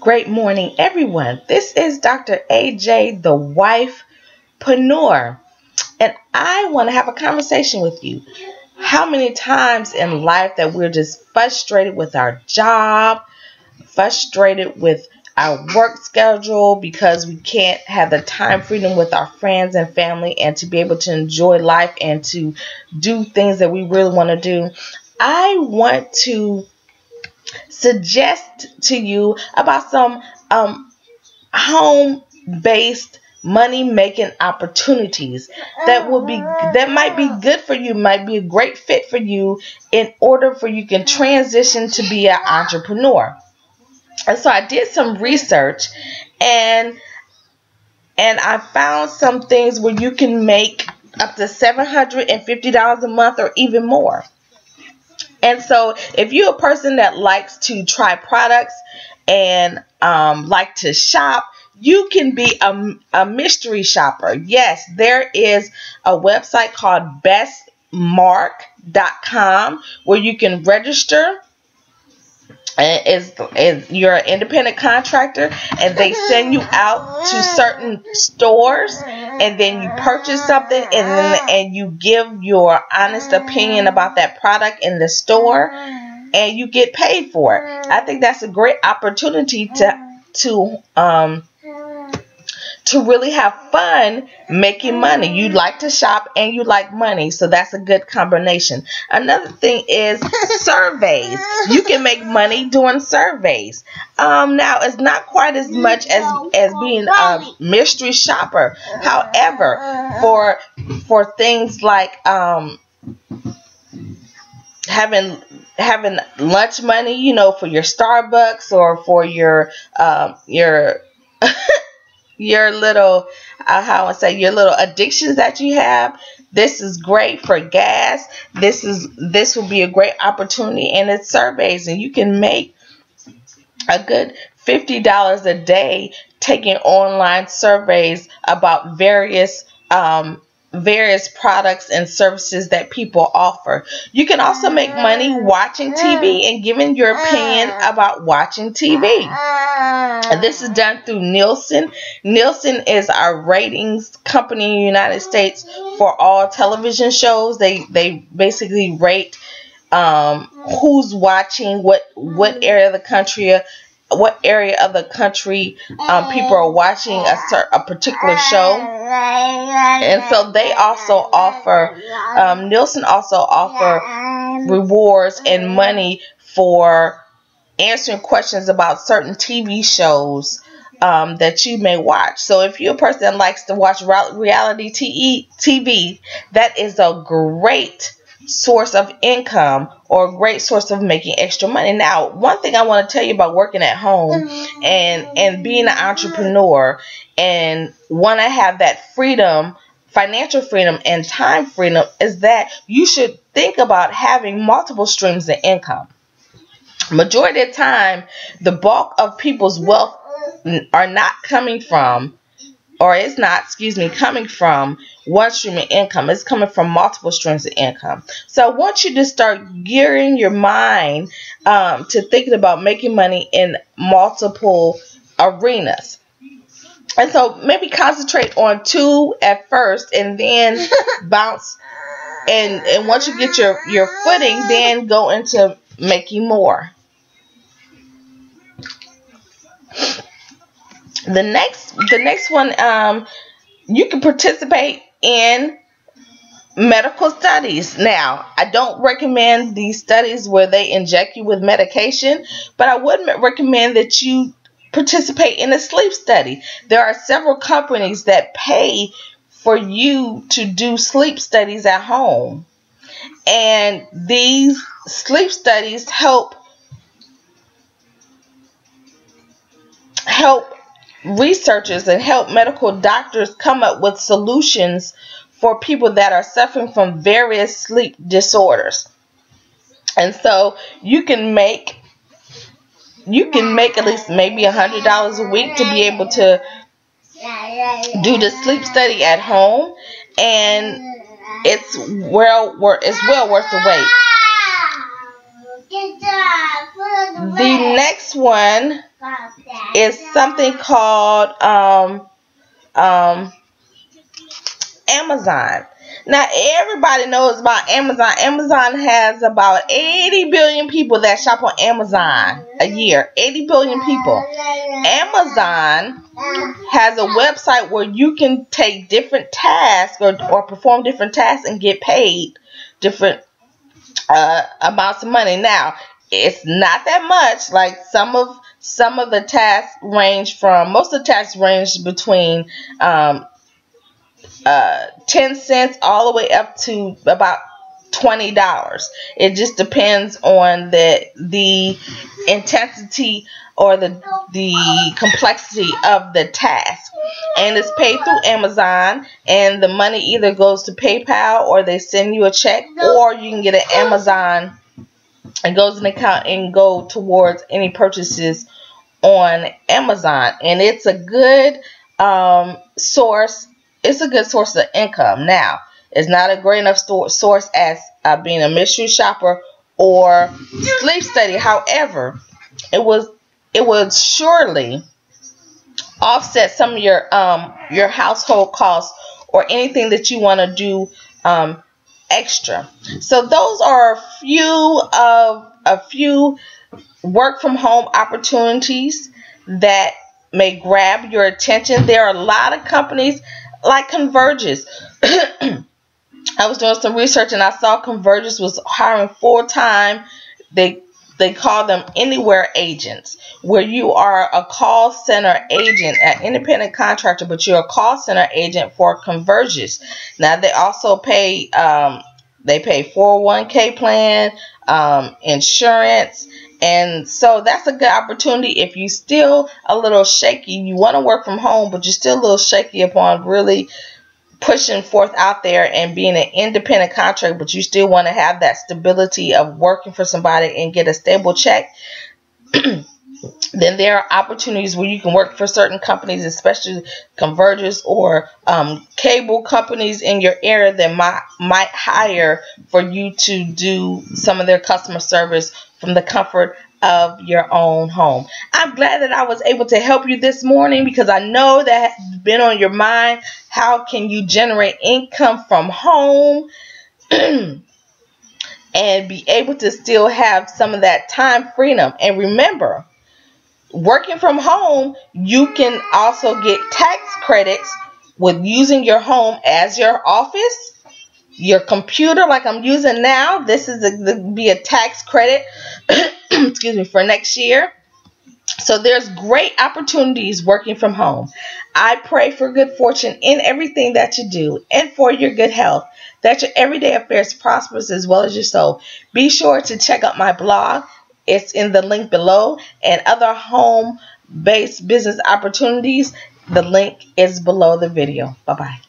Great morning, everyone. This is Dr. AJ, the wife Panor, and I want to have a conversation with you. How many times in life that we're just frustrated with our job, frustrated with our work schedule because we can't have the time freedom with our friends and family and to be able to enjoy life and to do things that we really want to do. I want to suggest to you about some um, home based money making opportunities that will be that might be good for you might be a great fit for you in order for you can transition to be an entrepreneur. And so i did some research and and i found some things where you can make up to $750 a month or even more and so, if you're a person that likes to try products and um, like to shop, you can be a, a mystery shopper. Yes, there is a website called bestmark.com where you can register is is you're an independent contractor and they send you out to certain stores and then you purchase something and then and you give your honest opinion about that product in the store and you get paid for it. I think that's a great opportunity to to um to really have fun making money. You like to shop and you like money, so that's a good combination. Another thing is surveys. You can make money doing surveys. Um, now it's not quite as much as as being a mystery shopper. However, for for things like um having having lunch money, you know, for your Starbucks or for your um your your little uh, how I say your little addictions that you have. This is great for gas. This is this will be a great opportunity and it's surveys and you can make a good $50 a day taking online surveys about various um, various products and services that people offer. You can also make money watching TV and giving your opinion about watching TV. This is done through Nielsen. Nielsen is our ratings company in the United States for all television shows. They they basically rate um, who's watching what what area of the country what area of the country um, people are watching a, a particular show. And so they also offer, um, Nielsen also offer rewards and money for answering questions about certain TV shows um, that you may watch. So if you're a person that likes to watch reality TV, that is a great source of income or a great source of making extra money. Now, one thing I want to tell you about working at home and and being an entrepreneur and want to have that freedom, financial freedom and time freedom is that you should think about having multiple streams of income. Majority of the time, the bulk of people's wealth are not coming from or it's not, excuse me, coming from one stream of income. It's coming from multiple streams of income. So I want you to start gearing your mind um, to thinking about making money in multiple arenas. And so maybe concentrate on two at first and then bounce and and once you get your your footing then go into making more. The next the next one um you can participate in medical studies. Now, I don't recommend these studies where they inject you with medication, but I would recommend that you participate in a sleep study. There are several companies that pay for you to do sleep studies at home. And these sleep studies help help researchers and help medical doctors come up with solutions for people that are suffering from various sleep disorders. And so you can make you can make at least maybe a hundred dollars a week to be able to do the sleep study at home and it's well worth it's well worth the wait. The next next one is something called um, um, Amazon. Now everybody knows about Amazon. Amazon has about 80 billion people that shop on Amazon a year. 80 billion people. Amazon has a website where you can take different tasks or, or perform different tasks and get paid different uh, amounts of money. Now, it's not that much. Like some of some of the tasks range from most of the tasks range between um, uh, 10 cents all the way up to about twenty dollars. It just depends on the the intensity or the the complexity of the task. And it's paid through Amazon and the money either goes to PayPal or they send you a check or you can get an Amazon and goes in account and go towards any purchases on Amazon. And it's a good um, source. It's a good source of income. Now, it's not a great enough source as uh, being a mystery shopper or sleep study. However, it was it would surely offset some of your um your household costs or anything that you want to do um extra. So those are a few of a few work from home opportunities that may grab your attention. There are a lot of companies like Convergys. I was doing some research and I saw Convergys was hiring full time. They they call them anywhere agents, where you are a call center agent, an independent contractor, but you're a call center agent for Convergys. Now they also pay um, they pay 401k plan, um, insurance, and so that's a good opportunity if you still a little shaky. You want to work from home, but you're still a little shaky upon really pushing forth out there and being an independent contractor, but you still want to have that stability of working for somebody and get a stable check. then there are opportunities where you can work for certain companies, especially Convergys or um, cable companies in your area that might might hire for you to do some of their customer service from the comfort of your own home. I'm glad that I was able to help you this morning because I know that has been on your mind. How can you generate income from home and be able to still have some of that time freedom? And remember, working from home, you can also get tax credits with using your home as your office your computer like I'm using now. This is a, be a tax credit, excuse me, for next year. So there's great opportunities working from home. I pray for good fortune in everything that you do and for your good health, that your everyday affairs prosperous as well as your soul. Be sure to check out my blog. It's in the link below and other home-based business opportunities. The link is below the video. Bye-bye.